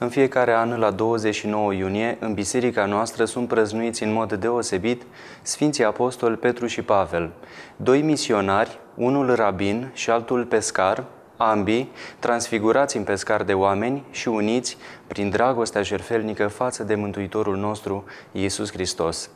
În fiecare an, la 29 iunie, în biserica noastră sunt prăznuiți în mod deosebit Sfinții Apostoli Petru și Pavel, doi misionari, unul rabin și altul pescar, ambii transfigurați în pescar de oameni și uniți prin dragostea jerfelnică față de Mântuitorul nostru, Iisus Hristos.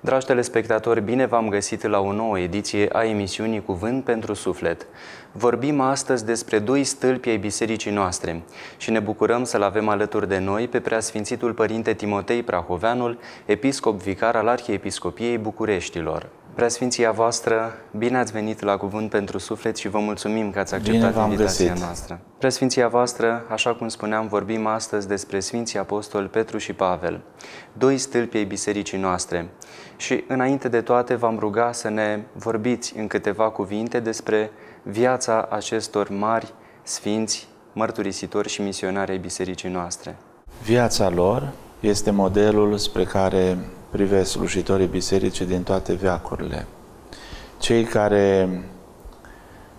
Dragi telespectatori, bine v-am găsit la o nouă ediție a emisiunii Cuvânt pentru Suflet. Vorbim astăzi despre doi stâlpi ai bisericii noastre și ne bucurăm să-l avem alături de noi pe preasfințitul Părinte Timotei Prahoveanul, episcop vicar al Arhiepiscopiei Bucureștilor. Preasfinția voastră, bine ați venit la Cuvânt pentru Suflet și vă mulțumim că ați acceptat invitația găsit. noastră. Preasfinția voastră, așa cum spuneam, vorbim astăzi despre Sfinții Apostoli Petru și Pavel, doi stâlpi ai bisericii noastre. Și înainte de toate v-am ruga să ne vorbiți în câteva cuvinte despre viața acestor mari sfinți, mărturisitori și misionari ai bisericii noastre. Viața lor este modelul spre care privesc slujitorii bisericii din toate veacurile. Cei care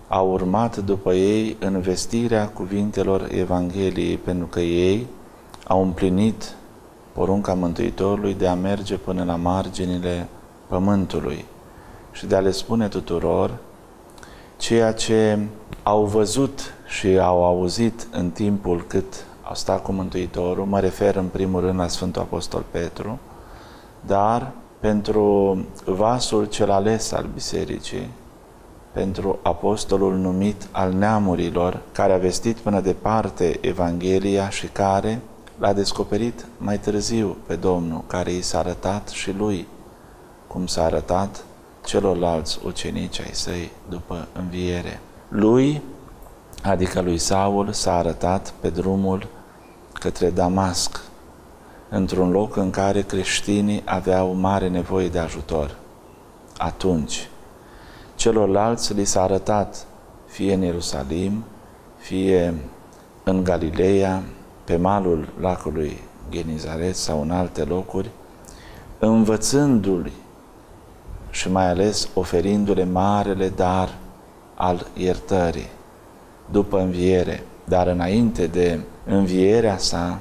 au urmat după ei în vestirea cuvintelor Evangheliei, pentru că ei au împlinit porunca Mântuitorului de a merge până la marginile pământului și de a le spune tuturor ceea ce au văzut și au auzit în timpul cât au stat cu Mântuitorul, mă refer în primul rând la Sfântul Apostol Petru, dar pentru vasul cel ales al bisericii, pentru apostolul numit al neamurilor, care a vestit până departe Evanghelia și care l-a descoperit mai târziu pe Domnul, care i s-a arătat și lui, cum s-a arătat celorlalți ucenici ai săi după înviere. Lui, adică lui Saul, s-a arătat pe drumul către Damasc, într-un loc în care creștinii aveau mare nevoie de ajutor. Atunci, celorlalți li s-a arătat fie în Ierusalim, fie în Galileea, pe malul lacului Genizaret sau în alte locuri, învățându-l și mai ales oferindu-le marele dar al iertării după înviere. Dar înainte de învierea sa,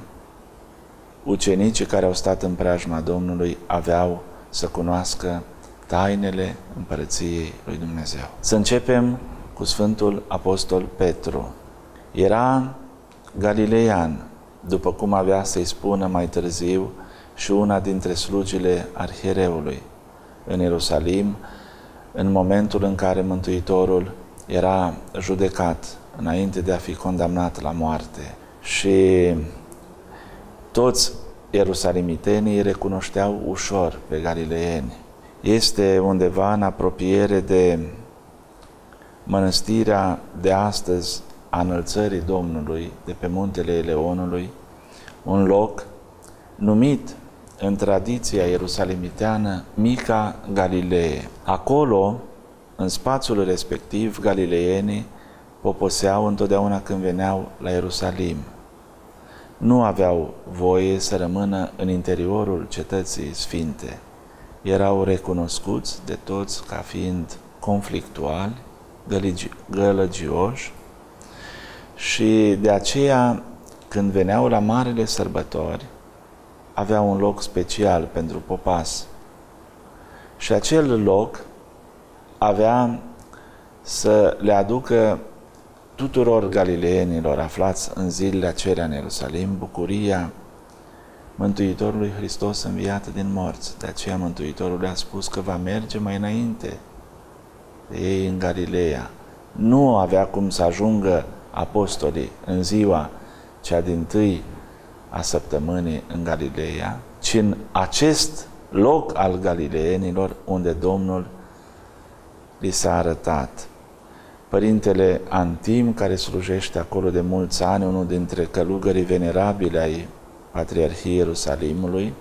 ucenicii care au stat în preajma Domnului aveau să cunoască tainele împărăției lui Dumnezeu. Să începem cu Sfântul Apostol Petru. Era galileian, după cum avea să-i spună mai târziu și una dintre slugile arhiereului în Ierusalim, în momentul în care Mântuitorul era judecat înainte de a fi condamnat la moarte. Și toți ierusalimitenii recunoșteau ușor pe galileeni. Este undeva în apropiere de mănăstirea de astăzi a înălțării Domnului de pe muntele Eleonului, un loc numit în tradiția ierusalimiteană Mica Galilee. Acolo, în spațiul respectiv, galileienii poposeau întotdeauna când veneau la Ierusalim. Nu aveau voie să rămână în interiorul cetății sfinte. Erau recunoscuți de toți ca fiind conflictuali, gălăgioși și de aceea, când veneau la marele sărbători, aveau un loc special pentru popas. Și acel loc avea să le aducă tuturor galileenilor aflați în zilele acelea în Ierusalim bucuria Mântuitorului Hristos înviat din morți. De aceea Mântuitorul le-a spus că va merge mai înainte de ei în Galileea. Nu avea cum să ajungă apostolii în ziua cea din tâi a săptămânii în Galileea, ci în acest loc al galileenilor unde Domnul li s-a arătat. Părintele Antim, care slujește acolo de mulți ani, unul dintre călugării venerabile ai Patriarhiei Ierusalimului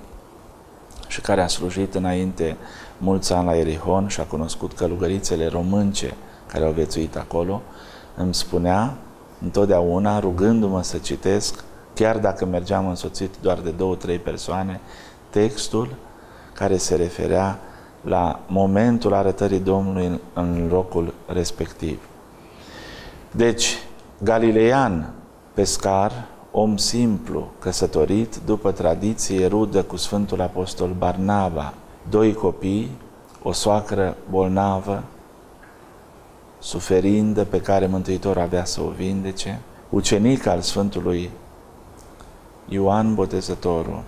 și care a slujit înainte mulți ani la Erihon și a cunoscut călugărițele românce care au vețuit acolo, îmi spunea întotdeauna, rugându-mă să citesc, chiar dacă mergeam însoțit doar de două, trei persoane, textul care se referea la momentul arătării Domnului în, în locul respectiv. Deci, Galilean, pescar, om simplu, căsătorit după tradiție rudă cu Sfântul Apostol Barnaba, doi copii, o soacră bolnavă, suferindă pe care Mântuitor avea să o vindece, ucenic al Sfântului Ioan Botezătorul,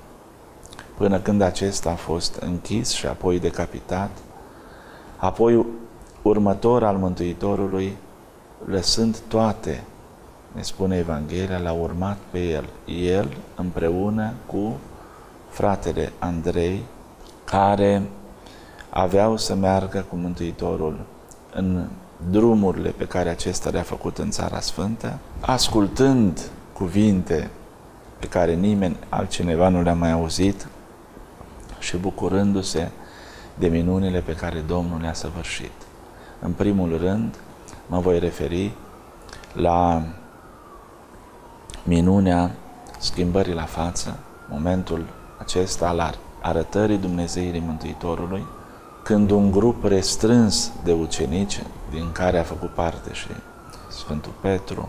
până când acesta a fost închis și apoi decapitat, apoi următor al Mântuitorului, lăsând toate, ne spune Evanghelia, l-a urmat pe el. El împreună cu fratele Andrei, care aveau să meargă cu Mântuitorul în drumurile pe care acesta le-a făcut în Țara Sfântă, ascultând cuvinte pe care nimeni altcineva nu le-a mai auzit și bucurându-se de minunile pe care Domnul le-a săvârșit. În primul rând, mă voi referi la minunea schimbării la față, momentul acesta al arătării Dumnezeirii Mântuitorului, când un grup restrâns de ucenici, din care a făcut parte și Sfântul Petru,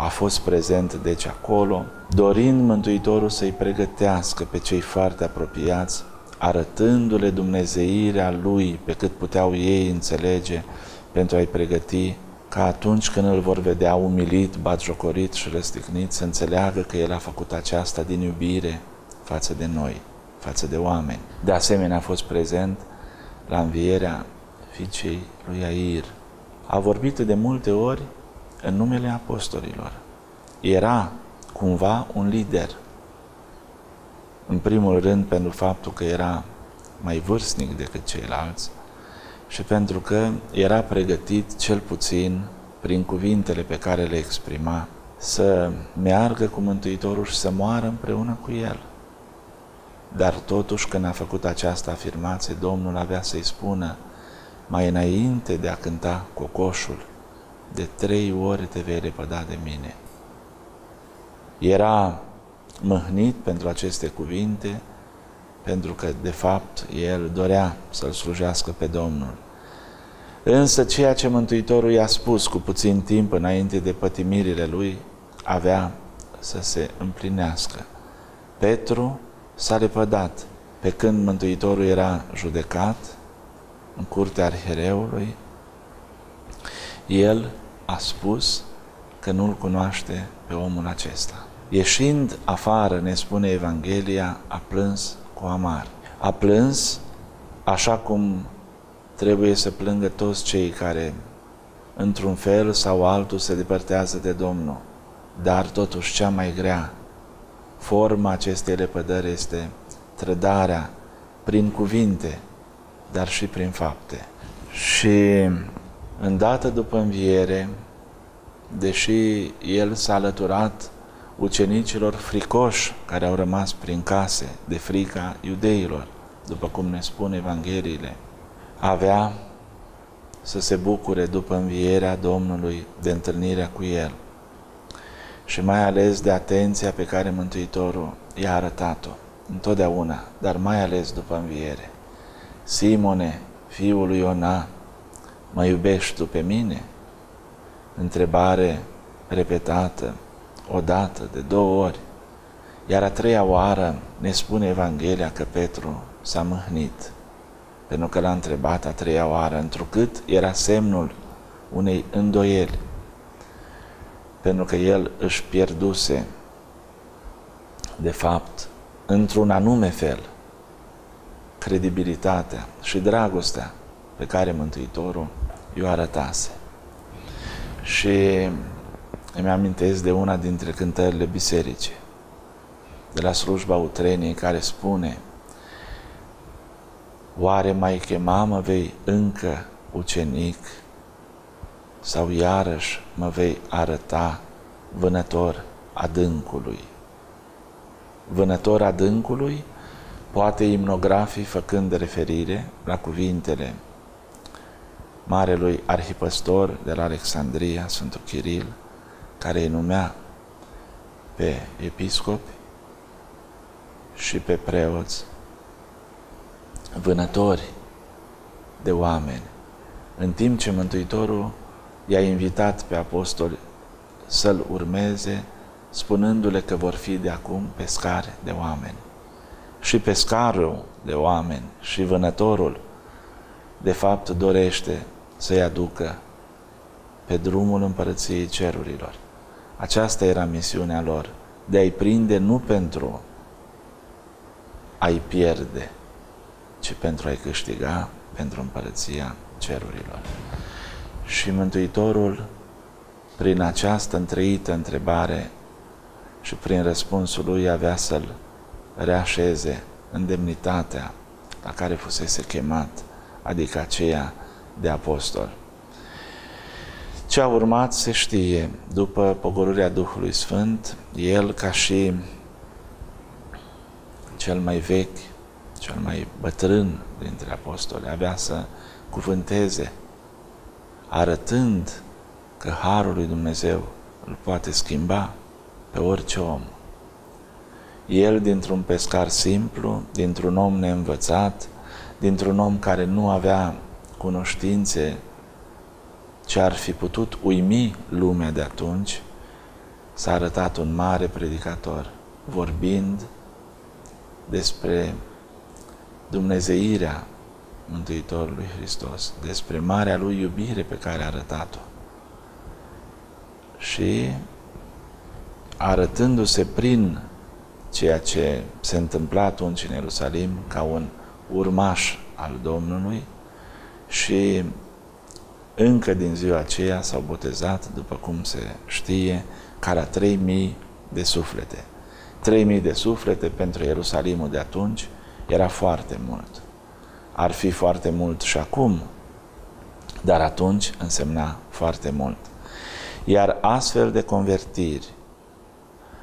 a fost prezent deci acolo, dorind Mântuitorul să-i pregătească pe cei foarte apropiați, arătându-le Dumnezeirea Lui pe cât puteau ei înțelege pentru a-i pregăti ca atunci când îl vor vedea umilit, batjocorit și răstignit, să înțeleagă că El a făcut aceasta din iubire față de noi, față de oameni. De asemenea a fost prezent la învierea fiicei lui Air. A vorbit de multe ori în numele apostolilor. Era cumva un lider. În primul rând pentru faptul că era mai vârstnic decât ceilalți și pentru că era pregătit cel puțin prin cuvintele pe care le exprima să meargă cu Mântuitorul și să moară împreună cu El. Dar totuși când a făcut această afirmație, Domnul avea să-i spună mai înainte de a cânta cocoșul, de trei ori te vei repăda de mine. Era mâhnit pentru aceste cuvinte, pentru că, de fapt, el dorea să-L slujească pe Domnul. Însă ceea ce Mântuitorul i-a spus cu puțin timp înainte de pătimirile lui, avea să se împlinească. Petru s-a repădat pe când Mântuitorul era judecat în curtea arhereului, el a spus că nu-l cunoaște pe omul acesta. Ieșind afară, ne spune Evanghelia, a plâns cu amar. A plâns așa cum trebuie să plângă toți cei care, într-un fel sau altul, se depărtează de Domnul. Dar totuși cea mai grea forma acestei lepădări este trădarea prin cuvinte, dar și prin fapte. Și îndată după înviere, deși el s-a alăturat ucenicilor fricoși care au rămas prin case de frica iudeilor, după cum ne spun Evangheliile, avea să se bucure după învierea Domnului de întâlnirea cu El și mai ales de atenția pe care Mântuitorul i-a arătat-o întotdeauna, dar mai ales după înviere. Simone, fiul lui Iona, mă iubești tu pe mine? Întrebare repetată, odată, de două ori. Iar a treia oară ne spune Evanghelia că Petru s-a mâhnit, pentru că l-a întrebat a treia oară, întrucât era semnul unei îndoieli, pentru că el își pierduse, de fapt, într-un anume fel, credibilitatea și dragostea pe care Mântuitorul i-o arătase. Și îmi amintesc de una dintre cântările bisericii, de la slujba Utreniei, care spune Oare mai chema mă vei încă ucenic sau iarăși mă vei arăta vânător adâncului? Vânător adâncului poate imnografii făcând referire la cuvintele marelui arhipăstor de la Alexandria, Sfântul Chiril, care îi numea pe episcopi și pe preoți vânători de oameni, în timp ce Mântuitorul i-a invitat pe apostoli să-L urmeze spunându-le că vor fi de acum pescari de oameni. Și pescarul de oameni și vânătorul, de fapt, dorește să-i aducă pe drumul împărăției cerurilor. Aceasta era misiunea lor, de a-i prinde nu pentru a-i pierde, ci pentru a-i câștiga pentru împărăția cerurilor. Și Mântuitorul, prin această întreită întrebare și prin răspunsul lui, avea să-l reașeze în demnitatea la care fusese chemat, adică aceea de apostol. Ce a urmat se știe. După pogorârea Duhului Sfânt, el ca și cel mai vechi, cel mai bătrân dintre apostoli, avea să cuvânteze, arătând că Harul lui Dumnezeu îl poate schimba pe orice om. El, dintr-un pescar simplu, dintr-un om neînvățat, dintr-un om care nu avea cunoștințe ce ar fi putut uimi lumea de atunci, s-a arătat un mare predicator, vorbind despre dumnezeirea Mântuitorului Hristos, despre marea lui iubire pe care a arătat-o. Și arătându-se prin ceea ce se întâmpla atunci în Ierusalim ca un urmaș al Domnului și încă din ziua aceea s-au botezat, după cum se știe, ca la 3000 de suflete. 3000 de suflete pentru Ierusalimul de atunci era foarte mult. Ar fi foarte mult și acum, dar atunci însemna foarte mult. Iar astfel de convertiri,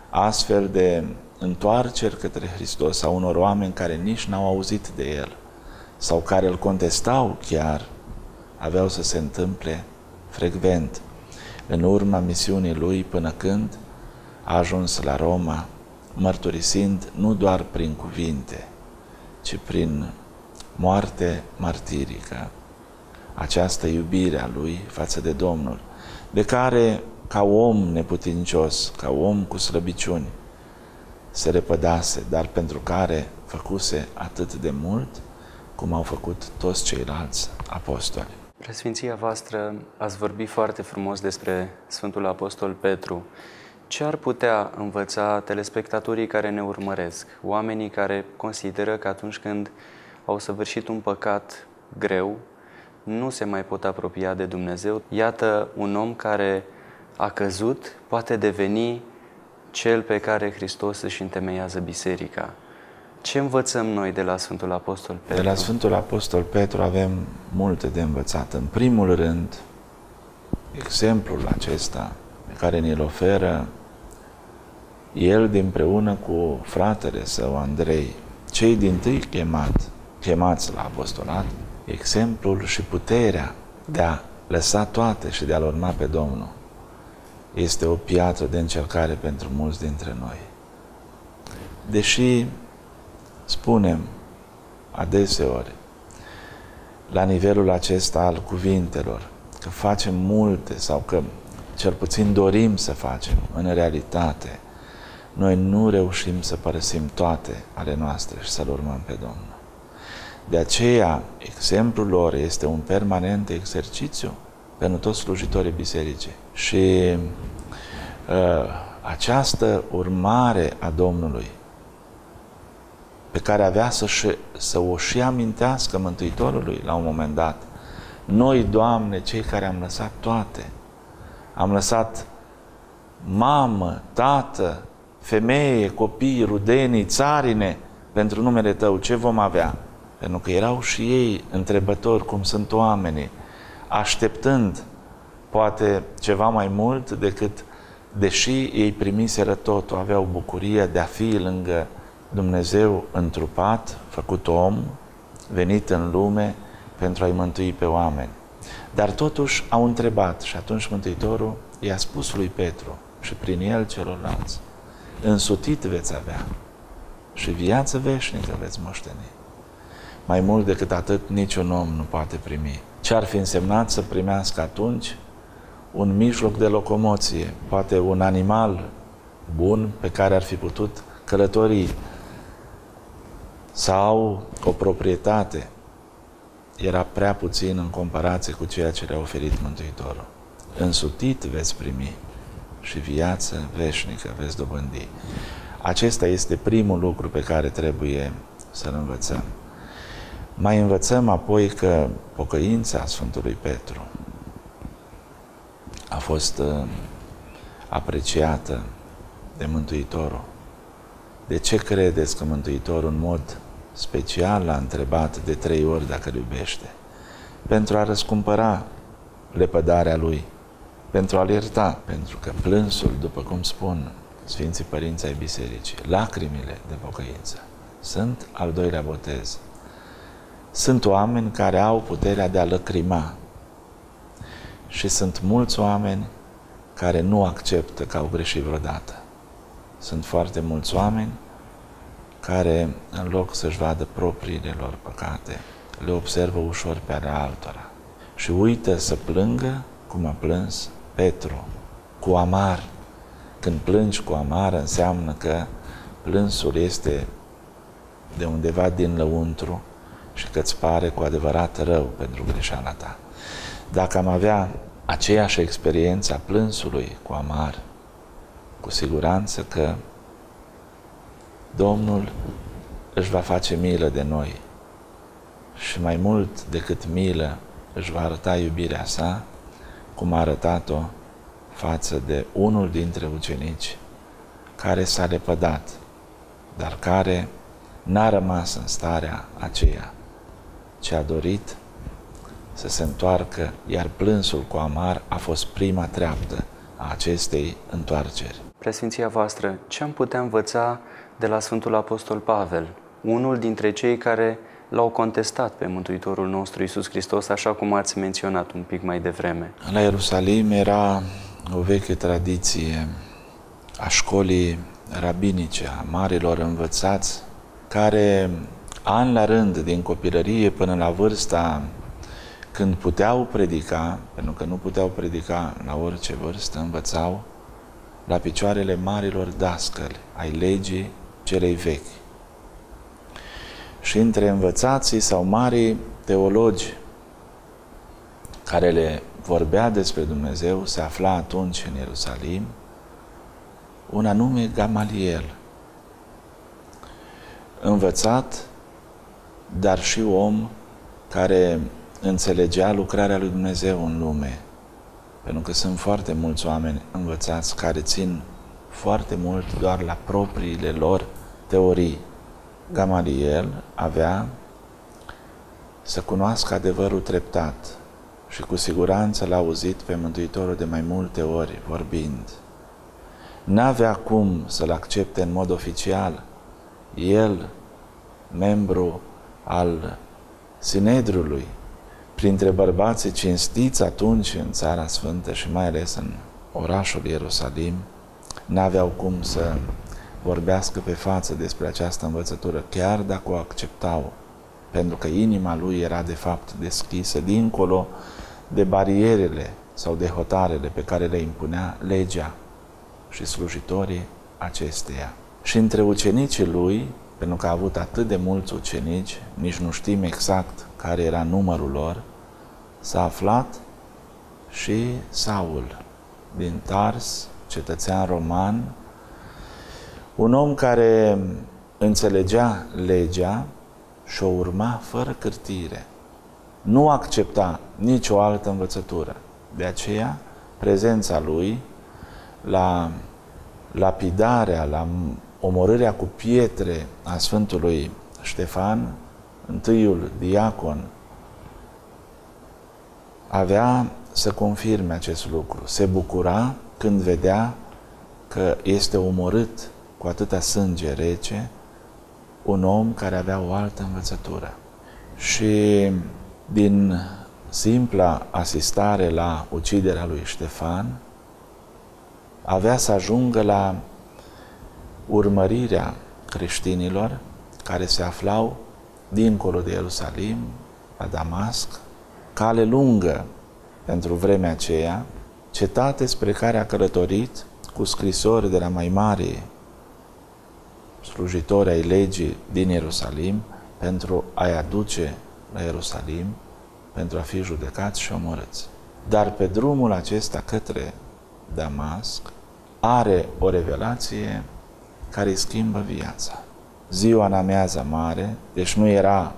astfel de întoarceri către Hristos sau unor oameni care nici n-au auzit de El sau care îl contestau chiar, aveau să se întâmple frecvent. În urma misiunii lui până când a ajuns la Roma, mărturisind nu doar prin cuvinte, ci prin moarte martirică, această iubire a lui față de Domnul, de care, ca om neputincios, ca om cu slăbiciuni, se repădase, dar pentru care făcuse atât de mult, cum au făcut toți ceilalți apostoli. Preasfinția voastră, ați vorbit foarte frumos despre Sfântul Apostol Petru. Ce ar putea învăța telespectatorii care ne urmăresc, oamenii care consideră că atunci când au săvârșit un păcat greu, nu se mai pot apropia de Dumnezeu? Iată un om care a căzut, poate deveni cel pe care Hristos își întemeiază biserica. Ce învățăm noi de la Sfântul Apostol Petru? De la Sfântul Apostol Petru avem multe de învățat. În primul rând, exemplul acesta pe care ne-l oferă el împreună cu fratele său Andrei, cei din tâi chemat, chemați la apostolat, exemplul și puterea de a lăsa toate și de a-L urma pe Domnul este o piatră de încercare pentru mulți dintre noi. Deși spunem adeseori la nivelul acesta al cuvintelor că facem multe sau că cel puțin dorim să facem, în realitate, noi nu reușim să părăsim toate ale noastre și să-L urmăm pe Domnul. De aceea, exemplul lor este un permanent exercițiu pentru toți slujitorii bisericii. Și uh, această urmare a Domnului pe care avea să, și, să o și amintească Mântuitorului la un moment dat. Noi, Doamne, cei care am lăsat toate, am lăsat mamă, tată, femeie, copii, rudenii, țarine, pentru numele Tău, ce vom avea? Pentru că erau și ei întrebători, cum sunt oamenii, așteptând poate ceva mai mult decât, deși ei primiseră totul, aveau bucuria de a fi lângă Dumnezeu întrupat, făcut om, venit în lume pentru a-i mântui pe oameni. Dar totuși au întrebat și atunci Mântuitorul i-a spus lui Petru și prin el celorlalți, însutit veți avea și viață veșnică veți moșteni. Mai mult decât atât, niciun om nu poate primi. Ce ar fi însemnat să primească atunci un mijloc de locomoție, poate un animal bun pe care ar fi putut călători sau o proprietate era prea puțin în comparație cu ceea ce le-a oferit Mântuitorul. Însutit veți primi și viață veșnică veți dobândi. Acesta este primul lucru pe care trebuie să-l învățăm. Mai învățăm apoi că pocăința Sfântului Petru a fost uh, apreciată de Mântuitorul. De ce credeți că Mântuitorul în mod special l-a întrebat de trei ori dacă îl iubește? Pentru a răscumpăra lepădarea lui, pentru a-l ierta, pentru că plânsul, după cum spun Sfinții Părinți ai Bisericii, lacrimile de pocăință, sunt al doilea botez. Sunt oameni care au puterea de a lăcrima și sunt mulți oameni care nu acceptă că au greșit vreodată. Sunt foarte mulți oameni care, în loc să-și vadă propriile lor păcate, le observă ușor pe ale altora și uită să plângă cum a plâns Petru, cu amar. Când plângi cu amar înseamnă că plânsul este de undeva din lăuntru și că îți pare cu adevărat rău pentru greșeala ta. Dacă am avea aceeași experiență a plânsului cu amar, cu siguranță că Domnul își va face milă de noi și mai mult decât milă își va arăta iubirea sa, cum a arătat-o față de unul dintre ucenici care s-a lepădat, dar care n-a rămas în starea aceea, ci a dorit să se întoarcă, iar plânsul cu amar a fost prima treaptă a acestei întoarceri. Preasfinția voastră, ce am putea învăța de la Sfântul Apostol Pavel, unul dintre cei care l-au contestat pe Mântuitorul nostru Isus Hristos, așa cum ați menționat un pic mai devreme. La Ierusalim era o veche tradiție a școlii rabinice, a marilor învățați, care an la rând, din copilărie până la vârsta când puteau predica, pentru că nu puteau predica la orice vârstă, învățau la picioarele marilor dascăli ai legii celei vechi. Și între învățații sau mari teologi care le vorbea despre Dumnezeu se afla atunci în Ierusalim un anume Gamaliel, învățat, dar și om care înțelegea lucrarea lui Dumnezeu în lume. Pentru că sunt foarte mulți oameni învățați care țin foarte mult doar la propriile lor teorii. Gamaliel avea să cunoască adevărul treptat și cu siguranță l-a auzit pe Mântuitorul de mai multe ori vorbind. N-avea cum să-l accepte în mod oficial. El, membru al Sinedrului, printre bărbații cinstiți atunci în Țara Sfântă și mai ales în orașul Ierusalim, n-aveau cum să vorbească pe față despre această învățătură, chiar dacă o acceptau, pentru că inima lui era de fapt deschisă dincolo de barierele sau de hotarele pe care le impunea legea și slujitorii acesteia. Și între ucenicii lui, pentru că a avut atât de mulți ucenici, nici nu știm exact care era numărul lor, s-a aflat și Saul din Tars, cetățean roman, un om care înțelegea legea și o urma fără cârtire. Nu accepta nicio altă învățătură. De aceea, prezența lui la lapidarea, la omorârea cu pietre a Sfântului Ștefan, întâiul diacon, avea să confirme acest lucru. Se bucura când vedea că este omorât cu atâta sânge rece un om care avea o altă învățătură. Și din simpla asistare la uciderea lui Ștefan, avea să ajungă la urmărirea creștinilor care se aflau dincolo de Ierusalim, la Damasc, cale lungă pentru vremea aceea, cetate spre care a călătorit cu scrisori de la mai mari slujitori ai legii din Ierusalim pentru a-i aduce la Ierusalim pentru a fi judecați și omorâți. Dar pe drumul acesta către Damasc are o revelație care îi schimbă viața. Ziua în amiază mare, deci nu era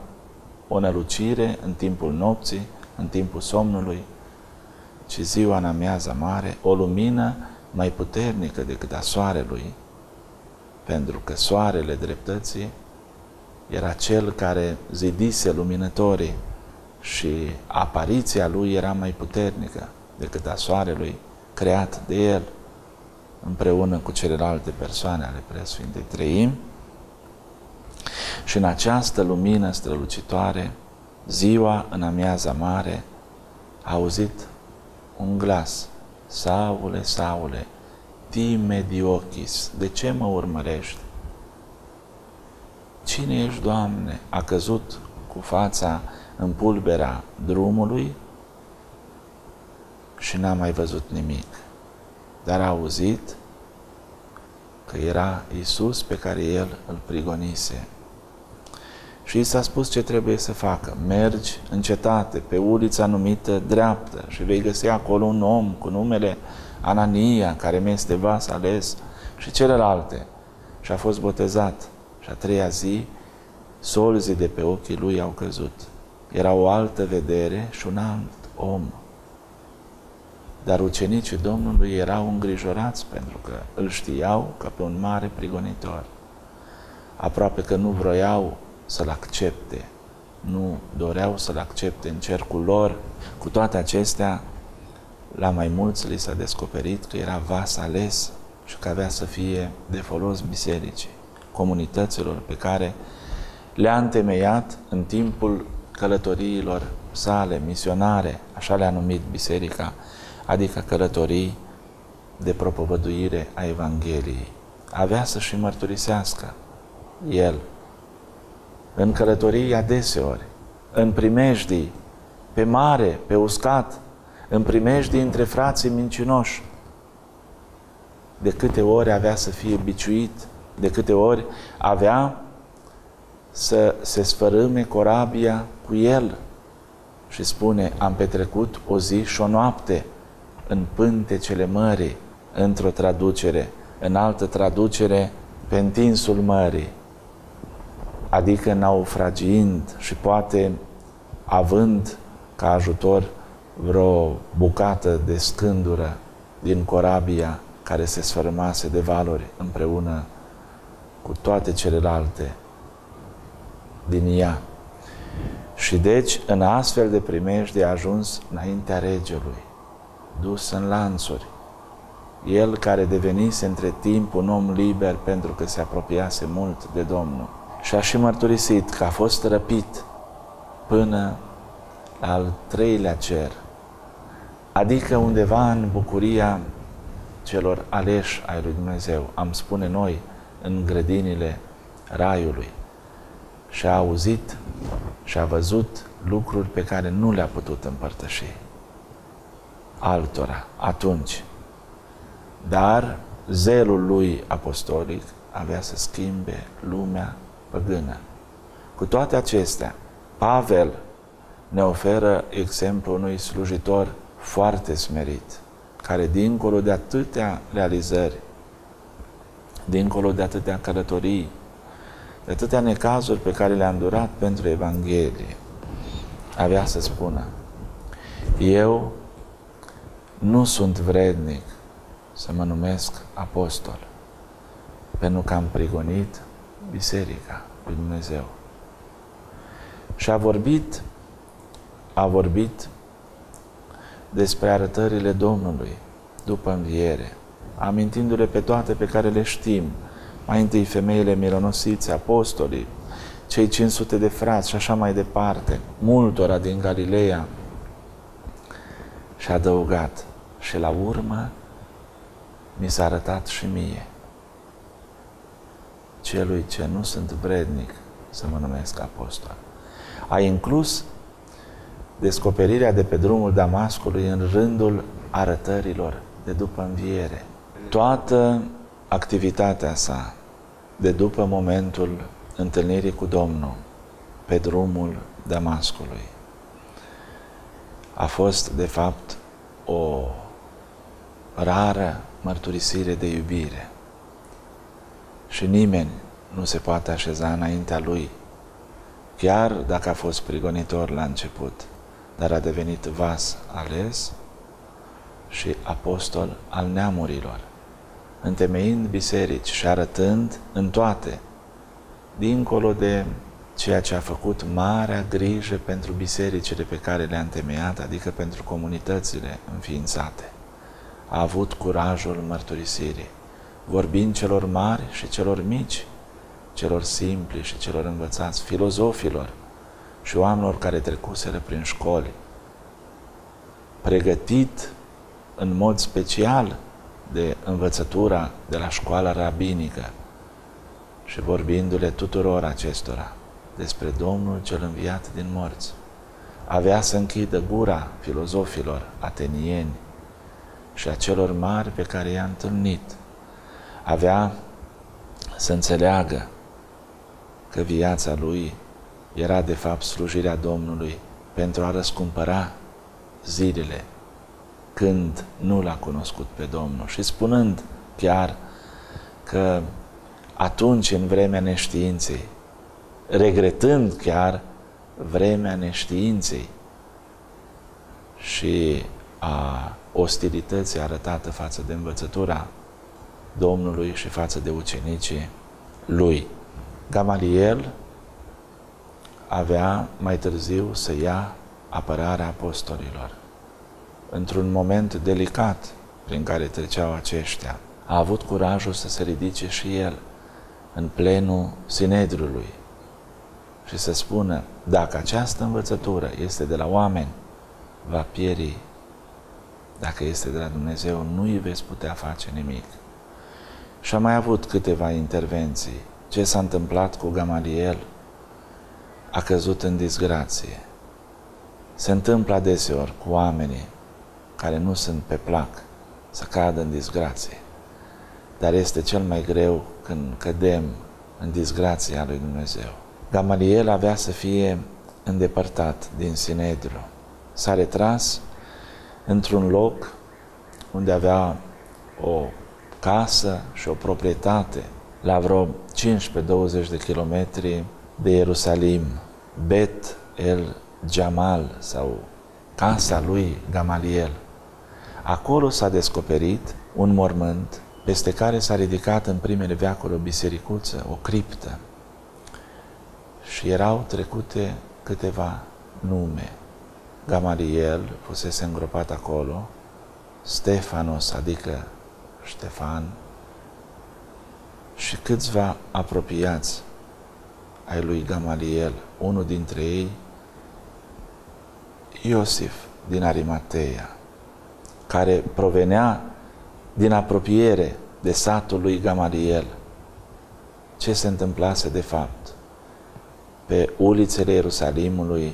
o nălucire în timpul nopții, în timpul somnului, ci ziua în amiază mare, o lumină mai puternică decât a soarelui, pentru că soarele dreptății era cel care zidise luminătorii și apariția lui era mai puternică decât a soarelui creat de el împreună cu celelalte persoane ale Preasfintei Treim. Și în această lumină strălucitoare, ziua în amiaza mare, a auzit un glas, Saule, Saule, ti mediochis, de ce mă urmărești? Cine ești, Doamne? A căzut cu fața în pulbera drumului și n-a mai văzut nimic. Dar a auzit că era Isus pe care el îl prigonise. Și și s-a spus ce trebuie să facă. Mergi în cetate, pe ulița numită dreaptă și vei găsi acolo un om cu numele Anania, care mi este vas ales, și celelalte. Și a fost botezat. Și a treia zi, solzii de pe ochii lui au căzut. Era o altă vedere și un alt om. Dar ucenicii Domnului erau îngrijorați pentru că îl știau ca pe un mare prigonitor. Aproape că nu vroiau să-l accepte, nu doreau să-l accepte în cercul lor. Cu toate acestea, la mai mulți li s-a descoperit că era vas ales și că avea să fie de folos bisericii, comunităților pe care le-a întemeiat în timpul călătoriilor sale, misionare, așa le-a numit biserica, adică călătorii de propovăduire a Evangheliei. Avea să și mărturisească el în călătorii adeseori, în primejdii, pe mare, pe uscat, în primejdii între frații mincinoși. De câte ori avea să fie biciuit, de câte ori avea să se sfărâme corabia cu el și spune, am petrecut o zi și o noapte în pântecele mării, într-o traducere, în altă traducere, pe întinsul mării, adică naufragiind și poate având ca ajutor vreo bucată de scândură din corabia care se sfărâmase de valori împreună cu toate celelalte din ea. Și deci, în astfel de primejde, a ajuns înaintea regelui, dus în lanțuri. El care devenise între timp un om liber pentru că se apropiase mult de Domnul. Și a și mărturisit că a fost răpit până la al treilea cer, adică undeva în bucuria celor aleși ai lui Dumnezeu, am spune noi, în grădinile raiului și a auzit și a văzut lucruri pe care nu le-a putut împărtăși altora atunci. Dar zelul lui apostolic avea să schimbe lumea păgână. Cu toate acestea, Pavel ne oferă exemplu unui slujitor foarte smerit, care dincolo de atâtea realizări, dincolo de atâtea călătorii, de atâtea necazuri pe care le-a îndurat pentru Evanghelie, avea să spună, eu nu sunt vrednic să mă numesc apostol, pentru că am prigonit biserica lui Dumnezeu. Și a vorbit, a vorbit despre arătările Domnului după înviere, amintindu-le pe toate pe care le știm, mai întâi femeile mironosițe, apostolii, cei 500 de frați și așa mai departe, multora din Galileea, și a adăugat, și la urmă mi s-a arătat și mie, celui ce nu sunt vrednic să mă numesc apostol. A inclus descoperirea de pe drumul Damascului în rândul arătărilor de după înviere. toată activitatea sa de după momentul întâlnirii cu Domnul pe drumul Damascului a fost, de fapt, o rară mărturisire de iubire. Și nimeni nu se poate așeza înaintea lui, chiar dacă a fost prigonitor la început, dar a devenit vas ales și apostol al neamurilor, întemeind biserici și arătând în toate, dincolo de ceea ce a făcut marea grijă pentru bisericile pe care le-a întemeiat, adică pentru comunitățile înființate. A avut curajul mărturisirii, vorbind celor mari și celor mici, celor simpli și celor învățați, filozofilor și oamenilor care trecuseră prin școli, pregătit în mod special de învățătura de la școala rabinică și vorbindu-le tuturor acestora despre Domnul cel înviat din morți. Avea să închidă gura filozofilor atenieni și a celor mari pe care i-a întâlnit. Avea să înțeleagă că viața lui era de fapt slujirea Domnului pentru a răscumpăra zilele când nu l-a cunoscut pe Domnul și spunând chiar că atunci, în vremea neștiinței, regretând chiar vremea neștiinței și a ostilității arătată față de învățătura Domnului și față de ucenicii lui. Gamaliel avea mai târziu să ia apărarea apostolilor. Într-un moment delicat prin care treceau aceștia, a avut curajul să se ridice și el în plenul Sinedrului și să spună, dacă această învățătură este de la oameni, va pieri. Dacă este de la Dumnezeu, nu îi veți putea face nimic. Și a mai avut câteva intervenții. Ce s-a întâmplat cu Gamaliel? A căzut în disgrație. Se întâmplă adeseori cu oamenii care nu sunt pe plac să cadă în disgrație. Dar este cel mai greu când cădem în disgrația lui Dumnezeu. Gamaliel avea să fie îndepărtat din Sinedru. S-a retras într-un loc unde avea o casă și o proprietate la vreo 15-20 de kilometri de Ierusalim, Bet el Jamal sau casa lui Gamaliel. Acolo s-a descoperit un mormânt peste care s-a ridicat în primele veacuri o bisericuță, o criptă, și erau trecute câteva nume. Gamaliel fusese îngropat acolo, Stefanos, adică Ștefan, și câțiva apropiați ai lui Gamaliel, unul dintre ei, Iosif din Arimateia, care provenea din apropiere de satul lui Gamaliel. Ce se întâmplase de fapt? Pe ulițele Ierusalimului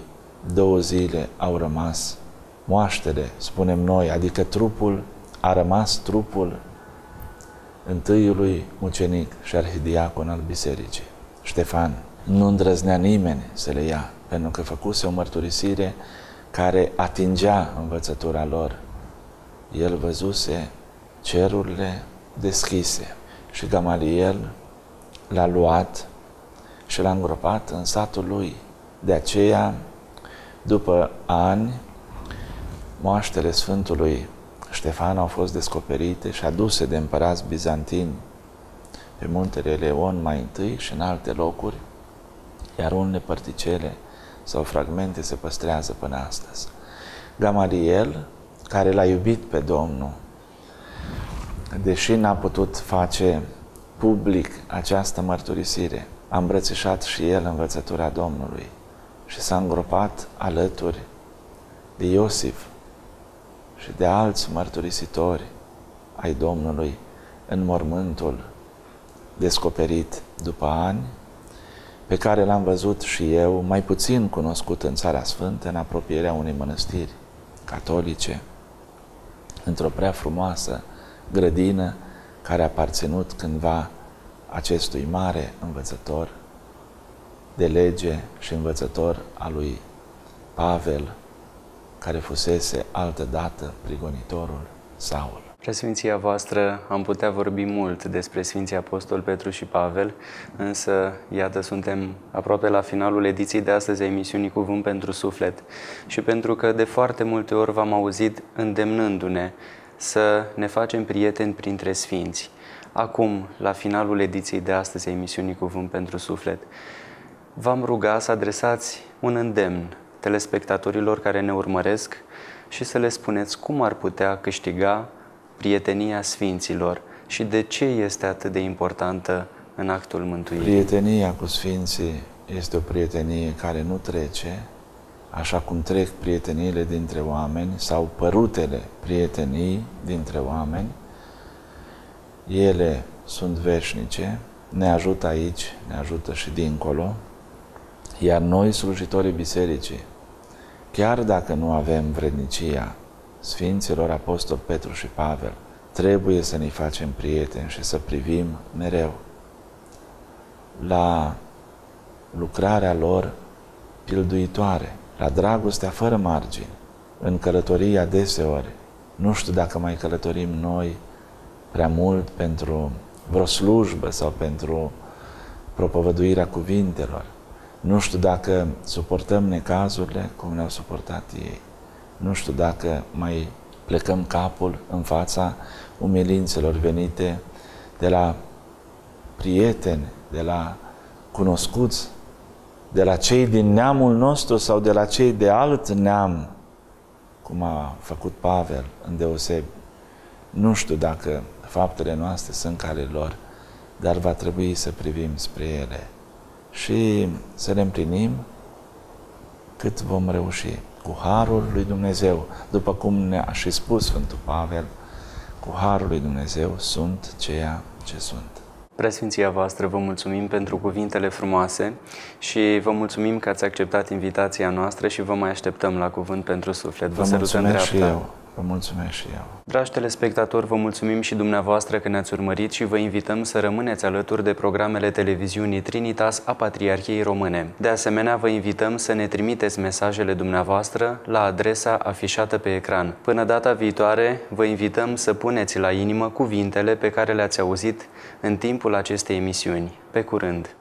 două zile au rămas moaștele, spunem noi, adică trupul, a rămas trupul întâiului mucenic și arhidiacon al bisericii, Ștefan. Nu îndrăznea nimeni să le ia, pentru că făcuse o mărturisire care atingea învățătura lor. El văzuse cerurile deschise și Gamaliel l-a luat și l-a îngropat în satul lui. De aceea, după ani, moaștele Sfântului Ștefan au fost descoperite și aduse de împărați bizantini pe muntele Leon mai întâi și în alte locuri, iar unele particele sau fragmente se păstrează până astăzi. Gamaliel, care l-a iubit pe Domnul, deși n-a putut face public această mărturisire, a îmbrățișat și el învățătura Domnului și s-a îngropat alături de Iosif și de alți mărturisitori ai Domnului în mormântul descoperit după ani, pe care l-am văzut și eu, mai puțin cunoscut în Țara Sfântă, în apropierea unei mănăstiri catolice, într-o prea frumoasă grădină care a aparținut cândva acestui mare învățător de lege și învățător al lui Pavel, care fusese altădată prigonitorul Saul. Preasfinția voastră, am putea vorbi mult despre Sfinții Apostol Petru și Pavel, însă, iată, suntem aproape la finalul ediției de astăzi a emisiunii Cuvânt pentru Suflet și pentru că de foarte multe ori v-am auzit îndemnându-ne să ne facem prieteni printre Sfinți. Acum, la finalul ediției de astăzi a emisiunii Cuvânt pentru Suflet, v-am ruga să adresați un îndemn telespectatorilor care ne urmăresc și să le spuneți cum ar putea câștiga prietenia Sfinților și de ce este atât de importantă în actul mântuirii. Prietenia cu Sfinții este o prietenie care nu trece, așa cum trec prieteniile dintre oameni sau părutele prietenii dintre oameni. Ele sunt veșnice, ne ajută aici, ne ajută și dincolo, iar noi, slujitorii bisericii, chiar dacă nu avem vrednicia Sfinților Apostol Petru și Pavel, trebuie să ne facem prieteni și să privim mereu la lucrarea lor pilduitoare, la dragostea fără margini, în călătoria deseori. Nu știu dacă mai călătorim noi prea mult pentru vreo slujbă sau pentru propovăduirea cuvintelor. Nu știu dacă suportăm necazurile cum ne-au suportat ei. Nu știu dacă mai plecăm capul în fața umilințelor venite de la prieteni, de la cunoscuți, de la cei din neamul nostru sau de la cei de alt neam, cum a făcut Pavel în deosebi. Nu știu dacă faptele noastre sunt care lor, dar va trebui să privim spre ele și să le împlinim cât vom reuși cu harul lui Dumnezeu, după cum ne-a și spus Sfântul Pavel, cu harul lui Dumnezeu sunt ceea ce sunt. Preasfinția voastră, vă mulțumim pentru cuvintele frumoase și vă mulțumim că ați acceptat invitația noastră și vă mai așteptăm la cuvânt pentru suflet. Vă, vă mulțumesc și eu. Vă mulțumesc și eu. Dragi telespectatori, vă mulțumim și dumneavoastră că ne-ați urmărit și vă invităm să rămâneți alături de programele televiziunii Trinitas a Patriarhiei Române. De asemenea, vă invităm să ne trimiteți mesajele dumneavoastră la adresa afișată pe ecran. Până data viitoare, vă invităm să puneți la inimă cuvintele pe care le-ați auzit în timpul acestei emisiuni. Pe curând!